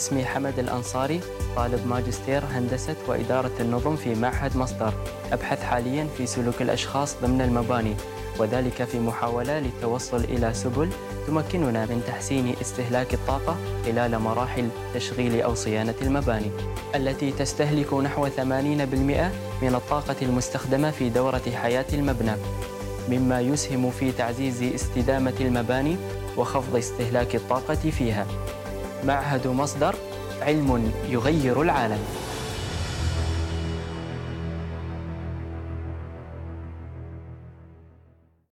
اسمي حمد الأنصاري طالب ماجستير هندسة وإدارة النظم في معهد مصدر. أبحث حاليا في سلوك الأشخاص ضمن المباني وذلك في محاولة للتوصل إلى سبل تمكننا من تحسين استهلاك الطاقة خلال مراحل تشغيل أو صيانة المباني. التي تستهلك نحو 80% من الطاقة المستخدمة في دورة حياة المبنى. مما يسهم في تعزيز استدامة المباني وخفض استهلاك الطاقة فيها. معهد مصدر علم يغير العالم.